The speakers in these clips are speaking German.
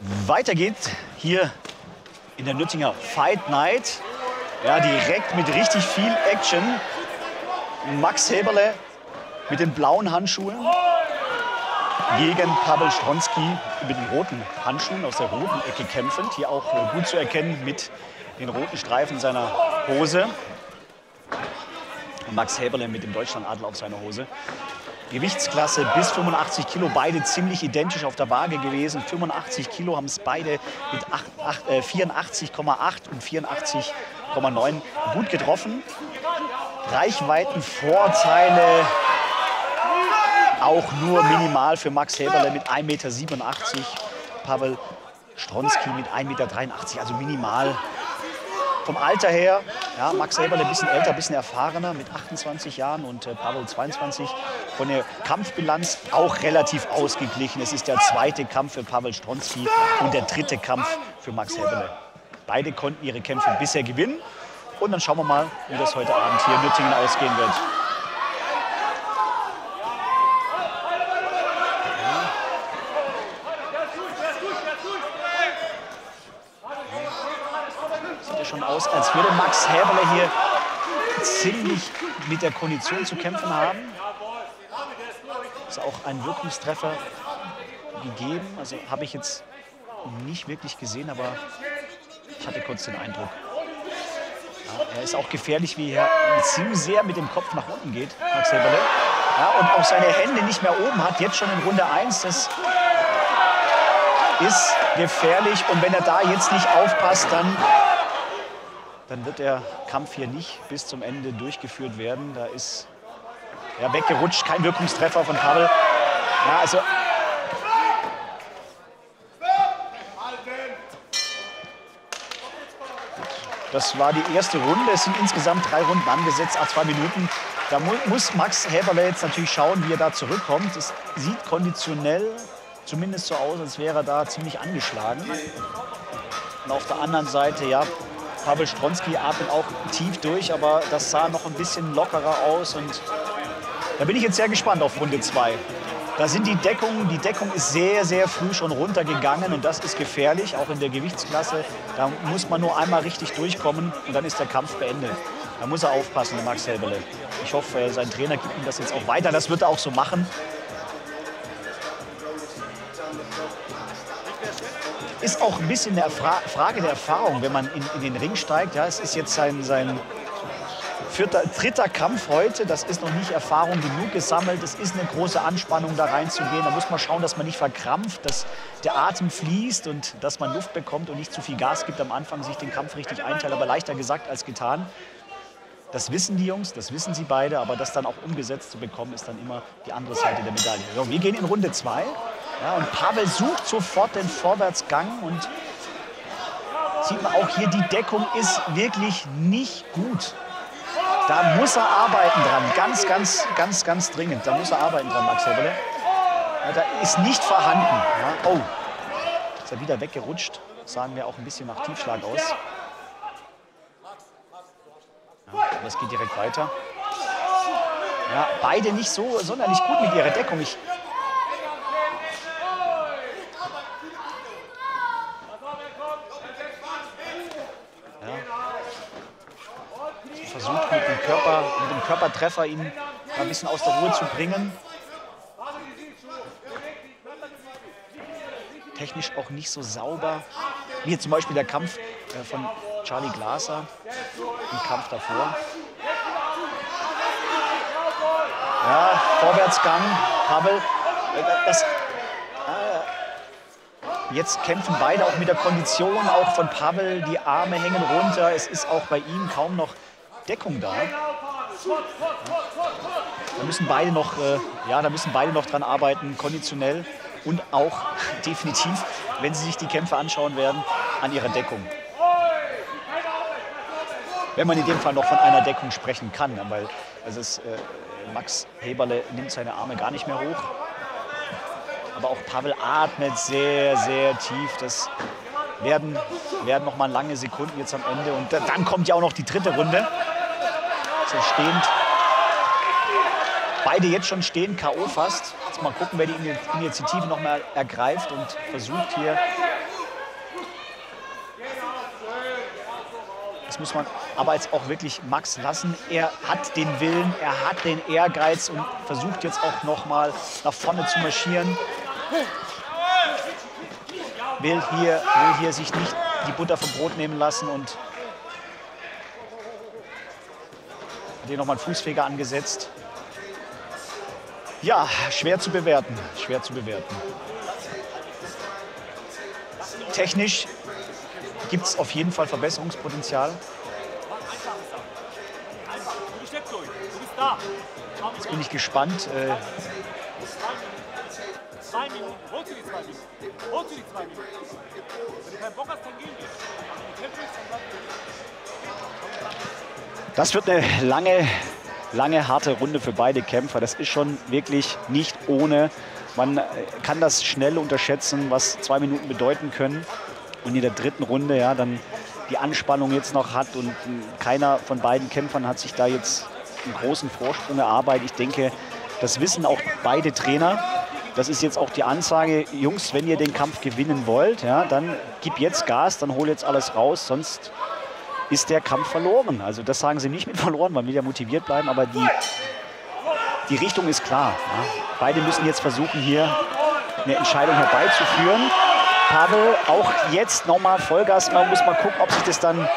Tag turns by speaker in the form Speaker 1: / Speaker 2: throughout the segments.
Speaker 1: Weiter geht's hier in der Nürtinger Fight Night. Ja, direkt mit richtig viel Action. Max Heberle mit den blauen Handschuhen gegen Pavel Stronski mit den roten Handschuhen aus der roten Ecke kämpfend. Hier auch äh, gut zu erkennen mit den roten Streifen seiner Hose. Max Heberle mit dem Deutschlandadler auf seiner Hose. Gewichtsklasse bis 85 Kilo, beide ziemlich identisch auf der Waage gewesen. 85 Kilo haben es beide mit äh, 84,8 und 84,9 gut getroffen. Reichweitenvorteile auch nur minimal für Max Heberle mit 1,87 Meter. Pavel Stronski mit 1,83 Meter, also minimal. Vom Alter her, ja, Max Heberle ein bisschen älter, ein bisschen erfahrener mit 28 Jahren und äh, Pavel 22. Von der Kampfbilanz auch relativ ausgeglichen. Es ist der zweite Kampf für Pavel Stronski und der dritte Kampf für Max Heberle. Beide konnten ihre Kämpfe bisher gewinnen. Und dann schauen wir mal, wie das heute Abend hier in Nürtingen ausgehen wird. schon aus, als würde Max Häberle hier ziemlich mit der Kondition zu kämpfen haben. Ist auch ein Wirkungstreffer gegeben. Also habe ich jetzt nicht wirklich gesehen, aber ich hatte kurz den Eindruck. Ja, er ist auch gefährlich, wie er zu sehr mit dem Kopf nach unten geht, Max Heberle. Ja, und auch seine Hände nicht mehr oben hat, jetzt schon in Runde 1. Das ist gefährlich. Und wenn er da jetzt nicht aufpasst, dann dann wird der Kampf hier nicht bis zum Ende durchgeführt werden. Da ist ja, weggerutscht, kein Wirkungstreffer von Pavel. Ja, also Das war die erste Runde. Es sind insgesamt drei Runden angesetzt, a zwei Minuten. Da mu muss Max Häberle jetzt natürlich schauen, wie er da zurückkommt. Es sieht konditionell zumindest so aus, als wäre er da ziemlich angeschlagen. Und auf der anderen Seite, ja, Pavel Stronski atmet auch tief durch, aber das sah noch ein bisschen lockerer aus. Und da bin ich jetzt sehr gespannt auf Runde 2. Da sind die Deckungen, die Deckung ist sehr, sehr früh schon runtergegangen und das ist gefährlich, auch in der Gewichtsklasse. Da muss man nur einmal richtig durchkommen und dann ist der Kampf beendet. Da muss er aufpassen, der Max Helberle. Ich hoffe, sein Trainer gibt ihm das jetzt auch weiter. Das wird er auch so machen. Ist auch ein bisschen eine Fra Frage der Erfahrung, wenn man in, in, den Ring steigt. Ja, es ist jetzt sein, sein vierter, dritter Kampf heute. Das ist noch nicht Erfahrung genug gesammelt. Es ist eine große Anspannung, da reinzugehen. Da muss man schauen, dass man nicht verkrampft, dass der Atem fließt und dass man Luft bekommt und nicht zu viel Gas gibt am Anfang, sich den Kampf richtig einteilt. Aber leichter gesagt als getan. Das wissen die Jungs, das wissen sie beide, aber das dann auch umgesetzt zu bekommen, ist dann immer die andere Seite der Medaille. So, wir gehen in Runde zwei. Ja, und Pavel sucht sofort den Vorwärtsgang und sieht man auch hier, die Deckung ist wirklich nicht gut. Da muss er arbeiten dran, ganz, ganz, ganz, ganz dringend. Da muss er arbeiten dran, Max Heberle. Ja, da ist nicht vorhanden. Ja. Oh, ist er wieder weggerutscht. Sahen wir auch ein bisschen nach Tiefschlag aus. Ja, das geht direkt weiter. Ja, beide nicht so sonderlich gut mit ihrer Deckung. Ich versucht mit dem, Körper, mit dem Körpertreffer ihn ein bisschen aus der Ruhe zu bringen. Technisch auch nicht so sauber, wie zum Beispiel der Kampf äh, von Charlie Glaser im Kampf davor. Ja, Vorwärtsgang, Pavel. Äh, das, Jetzt kämpfen beide auch mit der Kondition, auch von Pavel. Die Arme hängen runter. Es ist auch bei ihm kaum noch Deckung da. Da müssen beide noch, äh, ja, da müssen beide noch dran arbeiten, konditionell und auch definitiv, wenn sie sich die Kämpfe anschauen werden, an ihrer Deckung. Wenn man in dem Fall noch von einer Deckung sprechen kann, weil also es, äh, Max Heberle nimmt seine Arme gar nicht mehr hoch. Aber auch Pavel atmet sehr, sehr tief. Das werden, werden noch mal lange Sekunden jetzt am Ende. Und dann kommt ja auch noch die dritte Runde. So stehend. Beide jetzt schon stehen, K.O. fast. Jetzt mal gucken, wer die Initiative noch mal ergreift und versucht hier. Das muss man aber jetzt auch wirklich Max lassen. Er hat den Willen, er hat den Ehrgeiz und versucht jetzt auch noch mal nach vorne zu marschieren. Will hier, will hier sich nicht die Butter vom Brot nehmen lassen und hier noch mal einen Fußfeger angesetzt. Ja, schwer zu bewerten, schwer zu bewerten. Technisch gibt es auf jeden Fall Verbesserungspotenzial. Jetzt bin ich gespannt. Äh, zwei Minuten. Holst du die zwei Minuten? Holst du die zwei Minuten? Wenn du keinen Bock hast, dann gehen wir. Das wird eine lange, lange, harte Runde für beide Kämpfer. Das ist schon wirklich nicht ohne. Man äh, kann das schnell unterschätzen, was zwei Minuten bedeuten können. Und in der dritten Runde ja dann die Anspannung jetzt noch hat und keiner von beiden Kämpfern hat sich da jetzt einen großen Vorsprung erarbeitet. Ich denke, das wissen auch beide Trainer. Das ist jetzt auch die Ansage, Jungs, wenn ihr den Kampf gewinnen wollt, ja, dann gib jetzt Gas, dann hol jetzt alles raus, sonst ist der Kampf verloren. Also das sagen sie nicht mit verloren, man will ja motiviert bleiben, aber die, die Richtung ist klar. Ja. Beide müssen jetzt versuchen, hier eine Entscheidung herbeizuführen. Pavel auch jetzt nochmal Vollgas, man muss mal gucken, ob sich das dann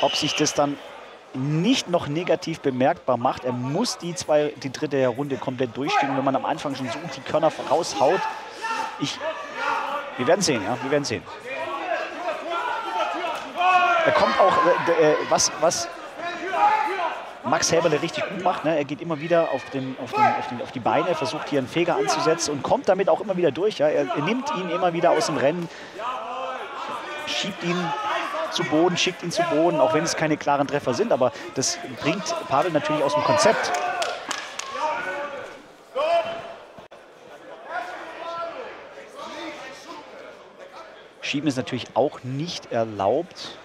Speaker 1: ob sich das dann nicht noch negativ bemerkbar macht. Er muss die, zwei, die dritte Runde komplett durchspielen. Wenn man am Anfang schon so die Körner raushaut, ich, wir werden sehen, ja, wir werden sehen. Er kommt auch, äh, äh, was, was Max Häberle richtig gut macht. Ne? Er geht immer wieder auf, den, auf, den, auf, den, auf, die Beine, versucht hier einen Feger anzusetzen und kommt damit auch immer wieder durch. Ja? Er, er nimmt ihn immer wieder aus dem Rennen, schiebt ihn zu Boden, schickt ihn zu Boden, auch wenn es keine klaren Treffer sind. Aber das bringt Pavel natürlich aus dem Konzept. Schieben ist natürlich auch nicht erlaubt.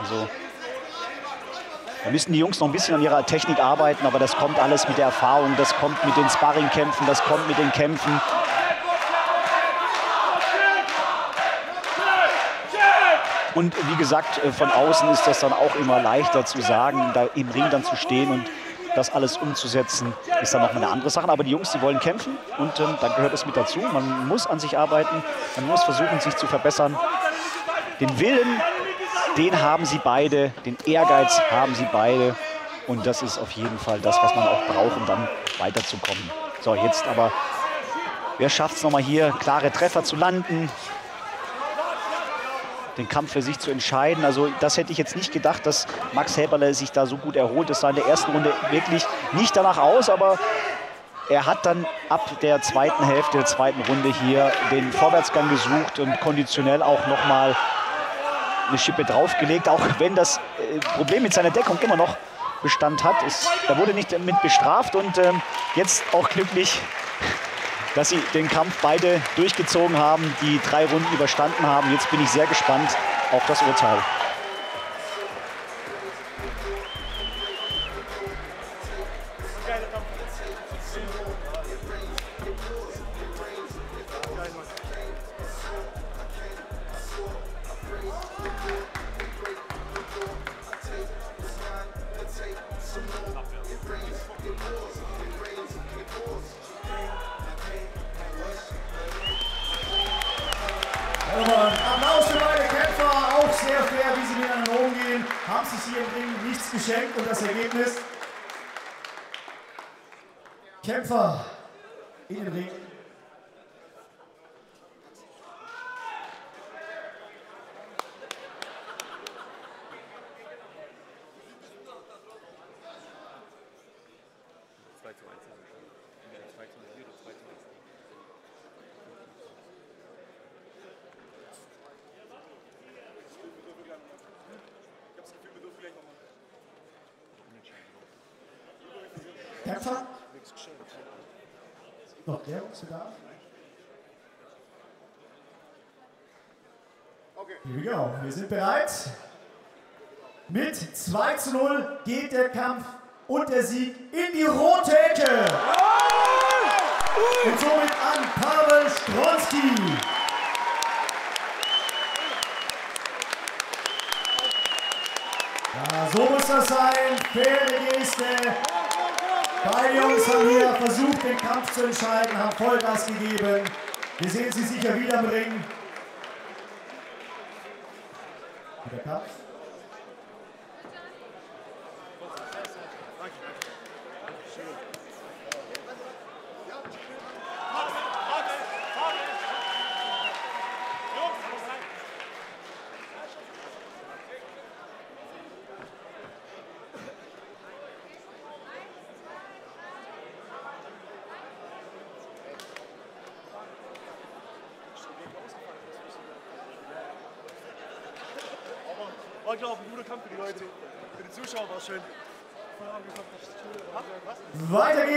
Speaker 1: Also da müssen die Jungs noch ein bisschen an ihrer Technik arbeiten, aber das kommt alles mit der Erfahrung, das kommt mit den Sparringkämpfen, das kommt mit den Kämpfen. Und wie gesagt, äh, von außen ist das dann auch immer leichter zu sagen, da im Ring dann zu stehen und das alles umzusetzen, ist dann noch eine andere Sache. Aber die Jungs, die wollen kämpfen und ähm, dann gehört es mit dazu. Man muss an sich arbeiten, man muss versuchen, sich zu verbessern. Den Willen, den haben sie beide, den Ehrgeiz haben sie beide. Und das ist auf jeden Fall das, was man auch braucht, um dann weiterzukommen. So, jetzt aber, wer schafft es nochmal hier, klare Treffer zu landen? den Kampf für sich zu entscheiden. Also das hätte ich jetzt nicht gedacht, dass Max Häberle sich da so gut erholt. Das sah in der ersten Runde wirklich nicht danach aus, aber er hat dann ab der zweiten Hälfte der zweiten Runde hier den Vorwärtsgang gesucht und konditionell auch nochmal eine Schippe draufgelegt, auch wenn das äh, Problem mit seiner Deckung immer noch Bestand hat. Ist, er wurde nicht mit bestraft und ähm, jetzt auch glücklich dass sie den Kampf beide durchgezogen haben, die drei Runden überstanden haben. Jetzt bin ich sehr gespannt auf das Urteil.
Speaker 2: Kämpfer in den Ring Wir sind bereit. Mit 2 zu 0 geht der Kampf und der Sieg in die rote Ecke. Und somit an Pavel Stronski. so muss das sein. Faire Geste. Beide Jungs haben hier versucht, den Kampf zu entscheiden, haben Vollgas gegeben. Wir sehen sie sicher wieder im Ring. Der Kampf.
Speaker 3: War, glaube ich, ein guter Kampf für die Leute. Für die Zuschauer war es schön.
Speaker 2: Weiter geht's.